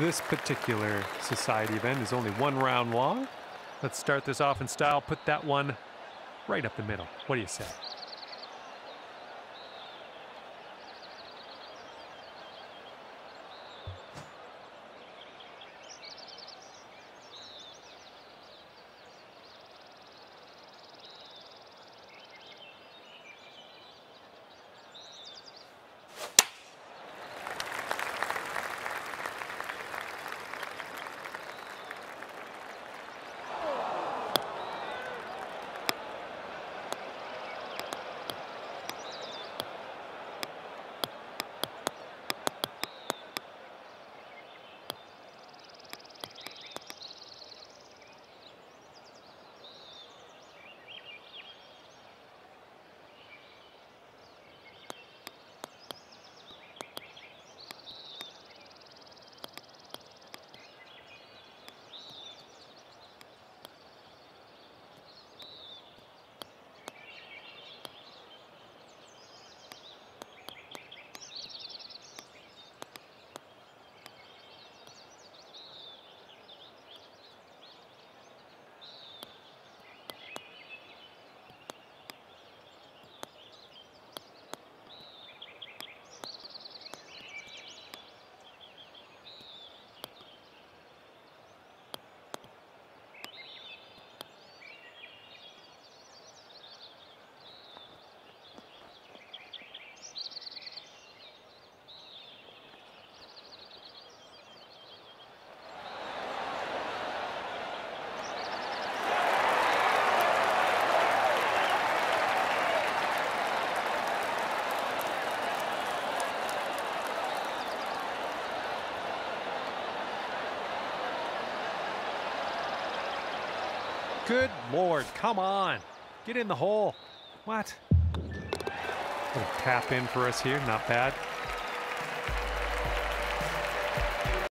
This particular society event is only one round long. Let's start this off in style. Put that one right up the middle. What do you say? Good Lord, come on. Get in the hole. What? Tap in for us here, not bad.